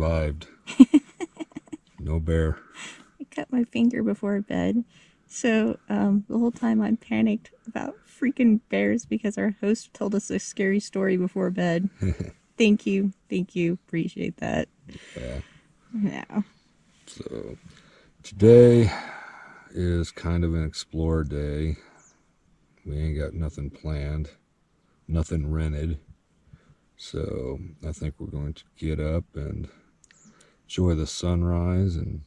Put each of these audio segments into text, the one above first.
survived. no bear. I cut my finger before bed. So um, the whole time I'm panicked about freaking bears because our host told us a scary story before bed. Thank you. Thank you. Appreciate that. Yeah. Yeah. So today is kind of an explore day. We ain't got nothing planned, nothing rented. So I think we're going to get up and enjoy the sunrise and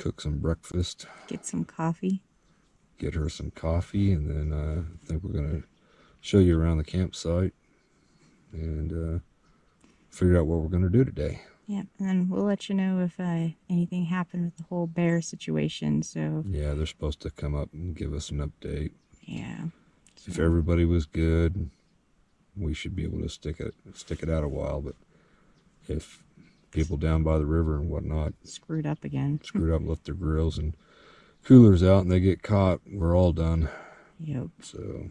cook some breakfast, Get some coffee. get her some coffee, and then uh, I think we're going to show you around the campsite and uh, figure out what we're going to do today. Yeah, and then we'll let you know if uh, anything happened with the whole bear situation. So Yeah, they're supposed to come up and give us an update. yeah, if everybody was good, we should be able to stick it stick it out a while. But if people down by the river and whatnot screwed up again. screwed up, left their grills and coolers out, and they get caught, we're all done. Yep. So,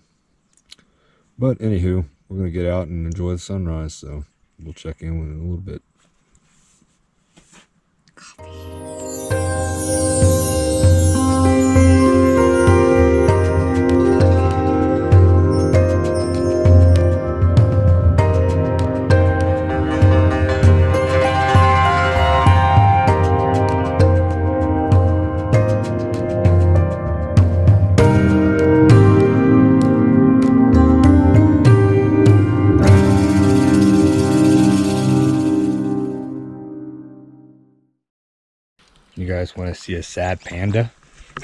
but anywho, we're gonna get out and enjoy the sunrise. So we'll check in in a little bit. Guys want to see a sad panda?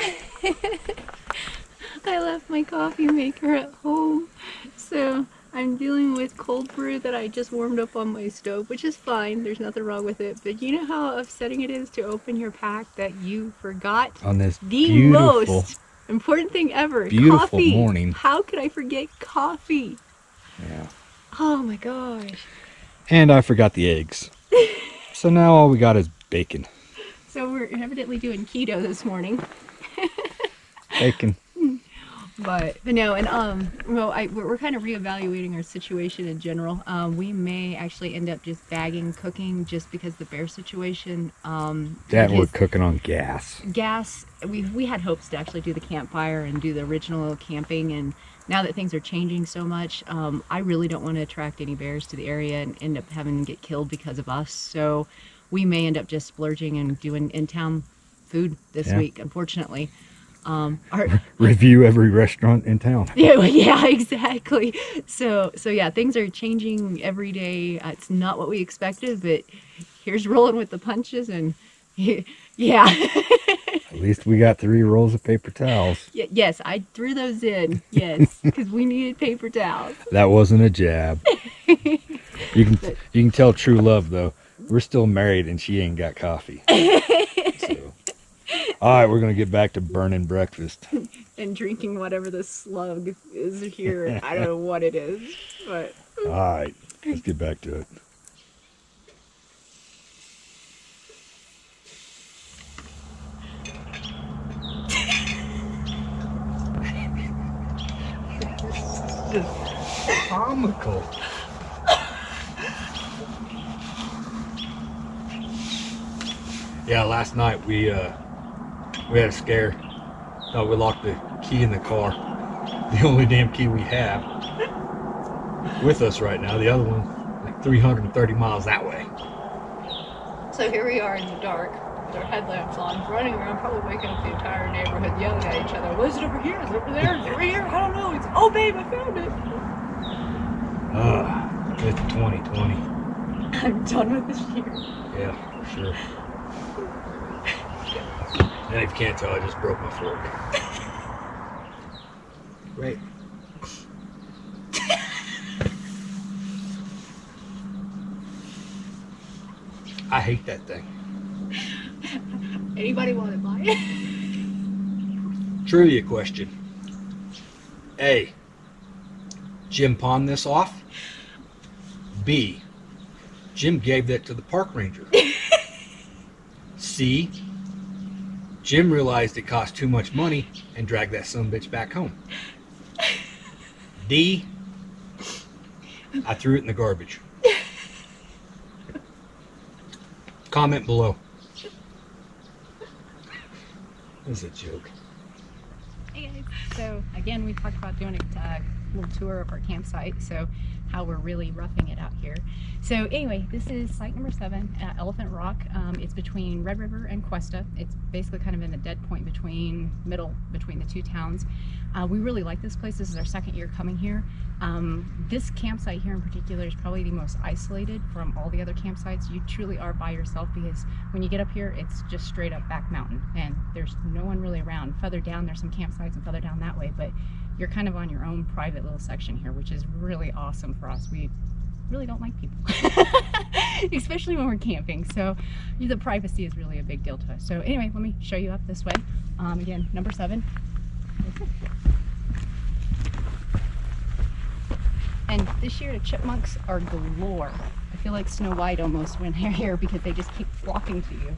I left my coffee maker at home, so I'm dealing with cold brew that I just warmed up on my stove, which is fine. There's nothing wrong with it. But you know how upsetting it is to open your pack that you forgot On this the beautiful, most important thing ever beautiful coffee. morning. How could I forget coffee? yeah. Oh my gosh. And I forgot the eggs. so now all we got is bacon. So we're evidently doing keto this morning. Bacon. But, but no, and um, well, I we're, we're kind of reevaluating our situation in general. Um, we may actually end up just bagging cooking just because the bear situation. Um, That we're cooking on gas. gas. We we had hopes to actually do the campfire and do the original camping, and now that things are changing so much, um, I really don't want to attract any bears to the area and end up having them get killed because of us. So we may end up just splurging and doing in town food this Yeah. week. Unfortunately, um, our Review every restaurant in town. yeah, yeah, exactly. So, so yeah, things are changing every day. Uh, it's not what we expected, but here's rolling with the punches, and yeah, At least we got three rolls of paper towels. Y- yes, I threw those in. Yes, because we needed paper towels. That wasn't a jab. You can you can tell true love though. We're still married and she ain't got coffee. So. All right, we're gonna get back to burning breakfast. And drinking whatever the slug is here. I don't know what it is, but All right, let's get back to it. comical. Yeah, last night we uh we had a scare. Thought we locked the key in the car. The only damn key we have with us right now. The other one like 330 miles that way. so here we are in the dark with our headlamps on, running around, probably waking up the entire neighborhood, yelling at each other. Was it over here? Is it over there? Is it over here? I don't know. It's oh babe, I found it. Uh, it's 2020. I'm done with this year. Yeah, for sure. And if you can't tell, I just broke my fork. Right. I hate that thing. Anybody want to buy it? Trivia question. A. Jim pawned this off. B. Jim gave that to the park ranger. C. Jim realized it cost too much money and dragged that son bitch back home. D. I threw it in the garbage. Comment below. This is a joke. Hey guys. So again, we talked about doing a uh, little tour of our campsite. So how we're really roughing it out here. So anyway, this is site number seven at Elephant Rock. Um, it's between Red River and Questa. It's basically kind of in the dead point between middle between the two towns. Uh, we really like this place. This is our second year coming here. Um, this campsite here in particular is probably the most isolated from all the other campsites. You truly are by yourself because when you get up here, it's just straight up back mountain and there's no one really around. Further down, there's some campsites and further down that way, but you're kind of on your own private little section here, which is really awesome for us. We really don't like people, especially when we're camping. So the privacy is really a big deal to us. So anyway, let me show you up this way. Um, again, number seven. And this year the chipmunks are galore. I feel like Snow White almost when they're here because they just keep flocking to you.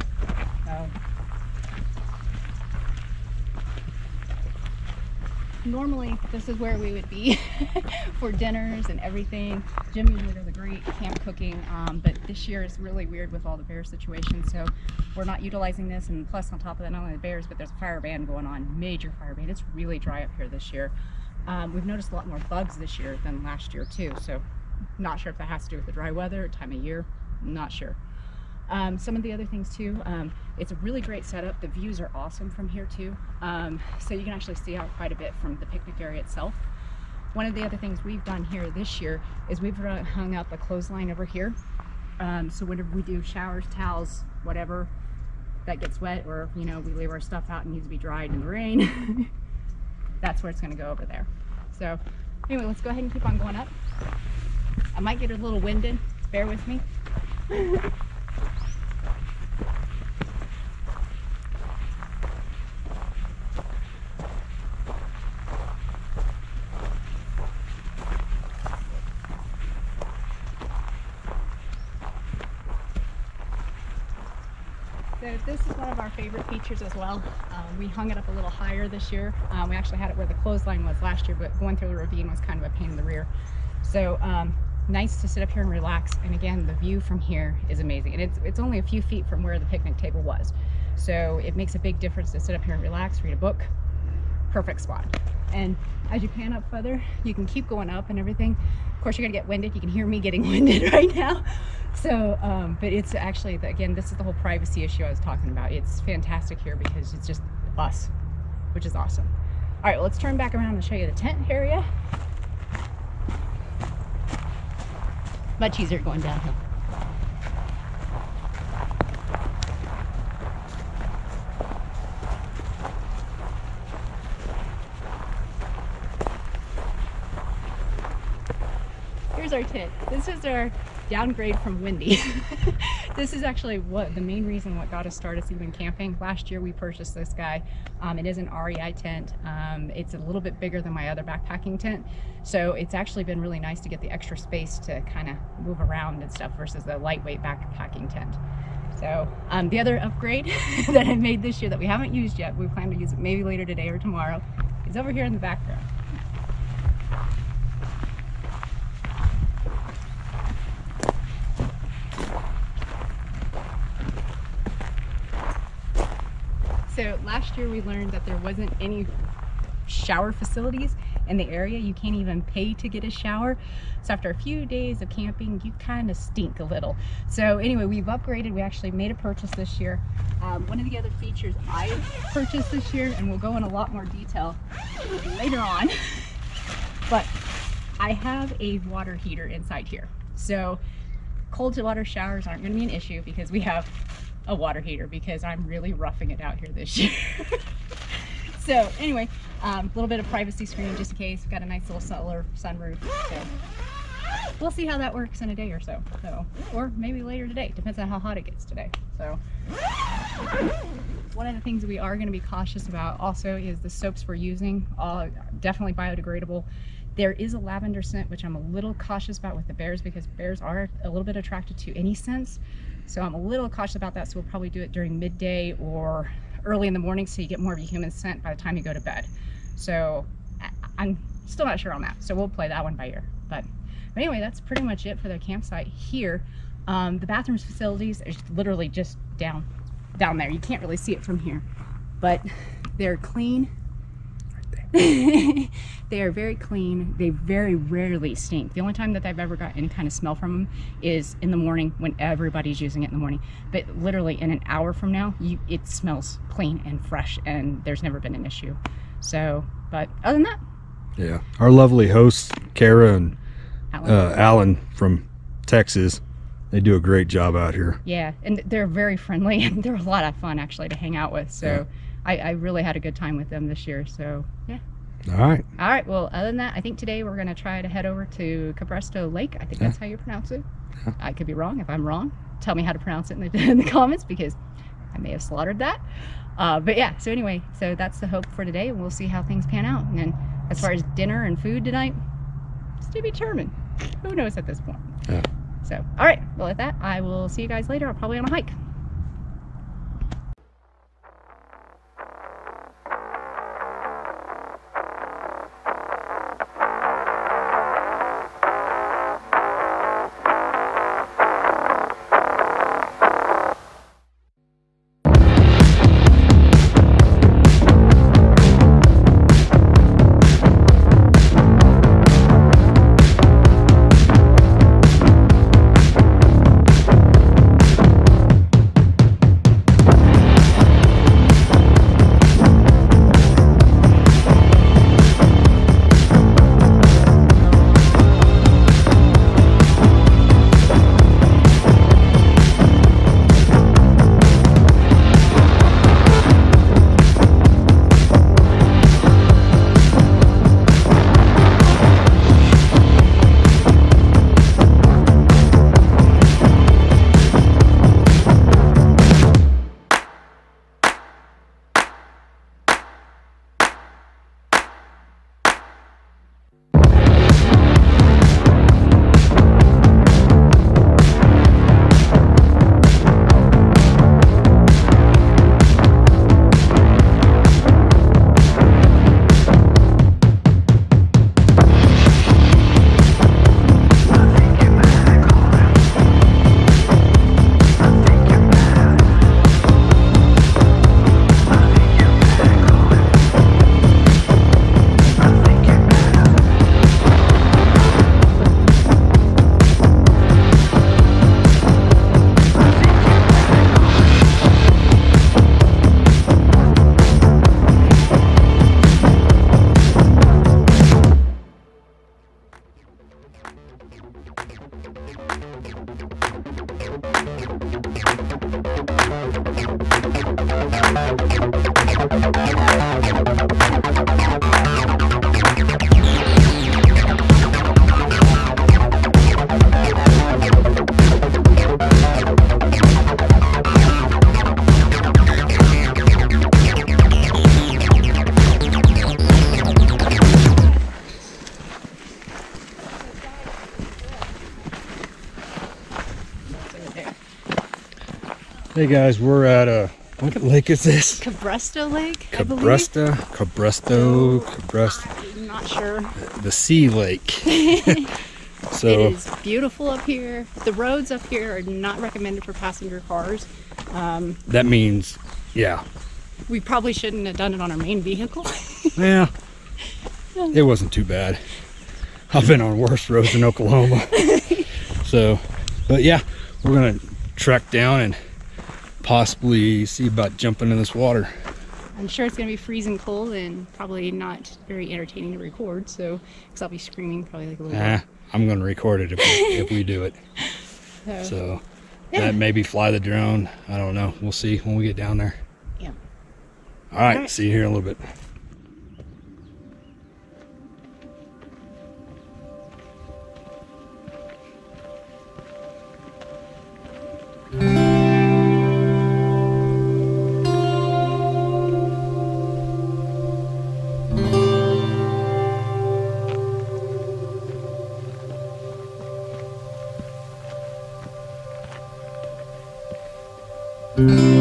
Normally this is where we would be for dinners and everything. Jim usually does a great camp cooking, um, but this year is really weird with all the bear situations, so we're not utilizing this. And plus, on top of that, not only the bears, but there's a fire ban going on, major fire ban. It's really dry up here this year. Um, we've noticed a lot more bugs this year than last year too, so not sure if that has to do with the dry weather, time of year, not sure. Um, some of the other things too, um, it's a really great setup. The views are awesome from here too. Um, so you can actually see out quite a bit from the picnic area itself. One of the other things we've done here this year is we've hung out the clothesline over here. Um, so whenever we do showers, towels, whatever that gets wet or, you know, we leave our stuff out and needs to be dried in the rain, that's where it's gonna go over there. So anyway, let's go ahead and keep on going up. I might get a little winded, bear with me. So this is one of features as well. Um, we hung it up a little higher this year. Um, we actually had it where the clothesline was last year, but going through the ravine was kind of a pain in the rear. So um, nice to sit up here and relax. And again, the view from here is amazing. And it's, it's only a few feet from where the picnic table was. So it makes a big difference to sit up here and relax, read a book. Perfect spot. And as you pan up further, you can keep going up and everything. Of course, you're gonna get winded. You can hear me getting winded right now. So, um, but it's actually, again, this is the whole privacy issue I was talking about. It's fantastic here because it's just us, which is awesome. All right, well, let's turn back around and show you the tent area. Much easier going downhill. Here's our tent. This is our downgrade from Windy. this is actually what the main reason what got us started even camping. Last year we purchased this guy. Um, it is an REI tent. Um, it's a little bit bigger than my other backpacking tent. So it's actually been really nice to get the extra space to kind of move around and stuff versus the lightweight backpacking tent. So um, the other upgrade that I made this year that we haven't used yet, we plan to use it maybe later today or tomorrow, is over here in the background. So last year we learned that there wasn't any shower facilities in the area. You can't even pay to get a shower. So after a few days of camping, you kind of stink a little. So anyway, we've upgraded. We actually made a purchase this year. Um, one of the other features I purchased this year, and we'll go in a lot more detail later on, but I have a water heater inside here. So cold water showers aren't gonna be an issue because we have a water heater because I'm really roughing it out here this year. so anyway, a um, little bit of privacy screen just in case. We've got a nice little solar sunroof. So we'll see how that works in a day or so. So, or maybe later today. Depends on how hot it gets today. So one of the things we are going to be cautious about also is the soaps we're using. Definitely biodegradable. There is a lavender scent, which I'm a little cautious about with the bears because bears are a little bit attracted to any scents. So I'm a little cautious about that. So we'll probably do it during midday or early in the morning so you get more of a human scent by the time you go to bed. So I'm still not sure on that. So we'll play that one by ear. But anyway, that's pretty much it for the campsite here. Um, the bathrooms facilities is literally just down, down there. You can't really see it from here, but they're clean. they are very clean. They very rarely stink. The only time that I've ever got any kind of smell from them is in the morning when everybody's using it in the morning. But literally in an hour from now, you, it smells clean and fresh, and there's never been an issue. So, but other than that, Yeah. Our lovely hosts, Kara and Alan, uh, Alan from Texas, they do a great job out here. yeah, and they're very friendly and they're a lot of fun actually to hang out with. So, I, I really had a good time with them this year. So, yeah. All right. All right. Well, other than that, I think today we're going to try to head over to Cabresto Lake. I think that's how you pronounce it. I could be wrong. If I'm wrong, tell me how to pronounce it in the, in the comments because I may have slaughtered that. Uh, but yeah, so anyway, so that's the hope for today, and we'll see how things pan out. And then as far as dinner and food tonight, it's to be determined. Who knows at this point? Yeah. So, all right. Well, with that, I will see you guys later. I'm probably on a hike. Hey guys, we're at a what lake is this? Cabresto Lake. Cabresta, Cabresto, Cabresta, I'm not sure. the sea lake. It so is beautiful up here. The roads up here are not recommended for passenger cars. Um, that means, yeah, we probably shouldn't have done it on our main vehicle. yeah, it wasn't too bad. I've been on worse roads in Oklahoma. so, but yeah, we're gonna trek down and possibly see about jumping in this water. I'm sure it's going to be freezing cold and probably not very entertaining to record. So, because I'll be screaming probably like a little. Ah, I'm gonna record it if we, if we do it. So, So Yeah. that maybe fly the drone. I don't know. We'll see when we get down there. yeah. All right, Alright. see you here in a little bit. Okay.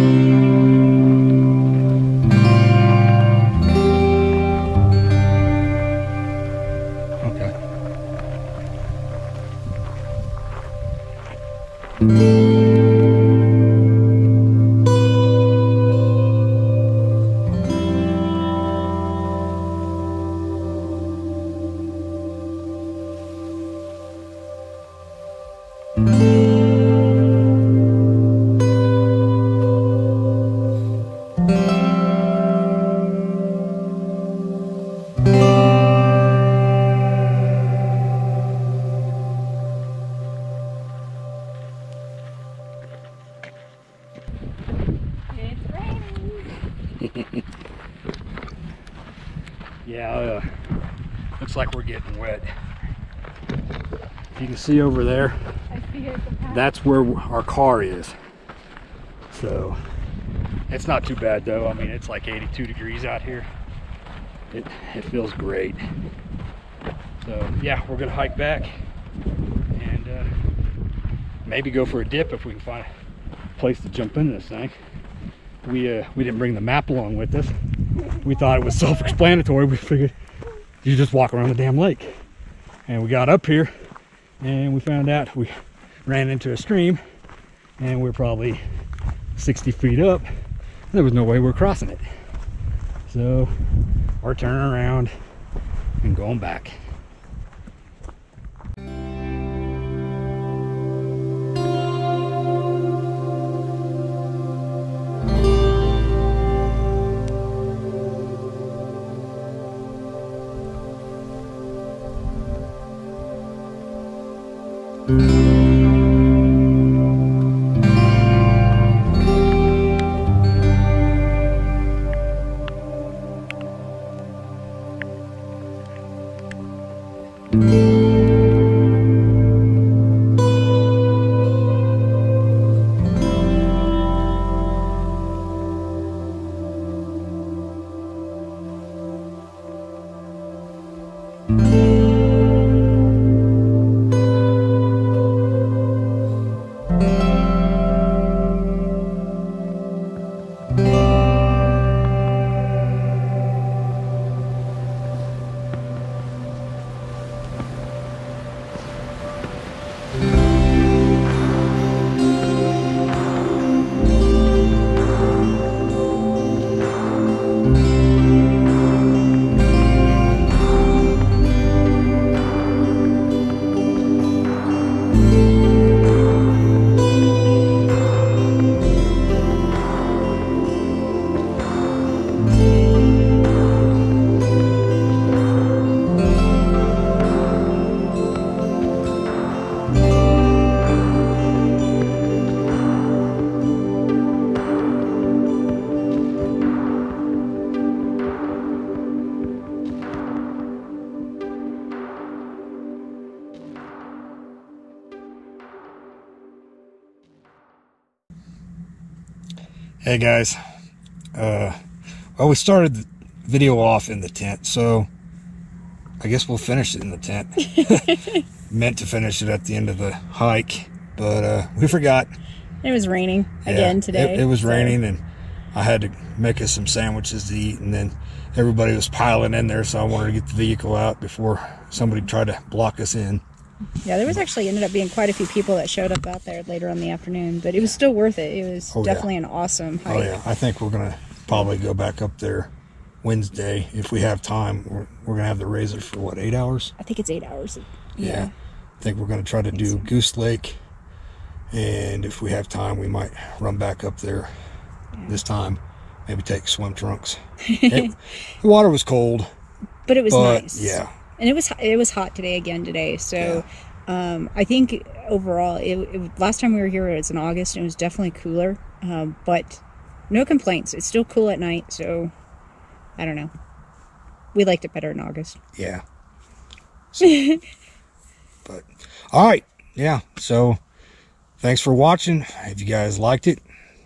Like we're getting wet. You can see over there, that's where our car is. So it's not too bad though. I mean, it's like 82 degrees out here. It, it feels great. So yeah, we're gonna hike back and uh, maybe go for a dip if we can find a place to jump into this thing. We, uh, we didn't bring the map along with us. We thought it was self-explanatory. We figured you just walk around the damn lake. And we got up here and we found out we ran into a stream and we're probably 60 feet up. There was no way we are crossing it. So we're turning around and going back. Hey guys, uh, well we started the video off in the tent, so I guess we'll finish it in the tent. Meant to finish it at the end of the hike, but uh, we forgot. It was raining Yeah, again today. It, it was so- raining, and I had to make us some sandwiches to eat, and then everybody was piling in there, so I wanted to get the vehicle out before somebody tried to block us in. Yeah, there was actually ended up being quite a few people that showed up out there later on the afternoon, but it was still worth it. It was Oh, yeah. definitely an awesome hike. Oh yeah, I think we're gonna probably go back up there Wednesday if we have time. We're, we're gonna have the razor for what eight hours? I think it's eight hours. Yeah. I think we're gonna try to do Goose Lake, and if we have time, we might run back up there this time. Maybe take swim trunks. It- the water was cold, But it was but nice. yeah, and it was it was hot today again today. So um, I think overall, it, it last time we were here it was in August and it was definitely cooler. Um, but no complaints. It's still cool at night. So I don't know. We liked it better in August. yeah. So- but all right, yeah. So thanks for watching. If you guys liked it,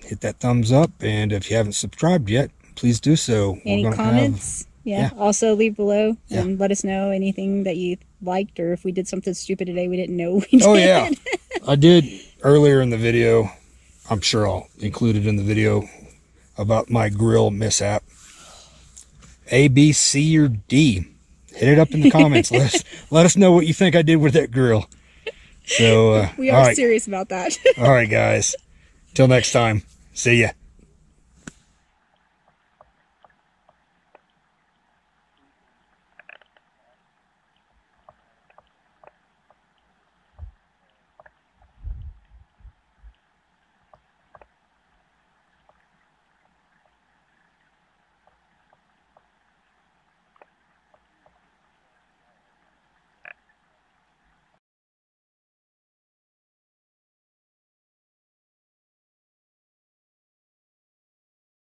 hit that thumbs up, and if you haven't subscribed yet, please do so. Any gonna have- comments? Yeah. yeah. Also leave below Yeah. and let us know anything that you liked or if we did something stupid today we didn't know we did. Oh yeah, I did earlier in the video. I'm sure I'll include it in the video about my grill mishap. A, B, C, or D. Hit it up in the comments. let us let us know what you think I did with that grill. So, uh, We are right, serious about that. all right, guys. Till next time. See ya.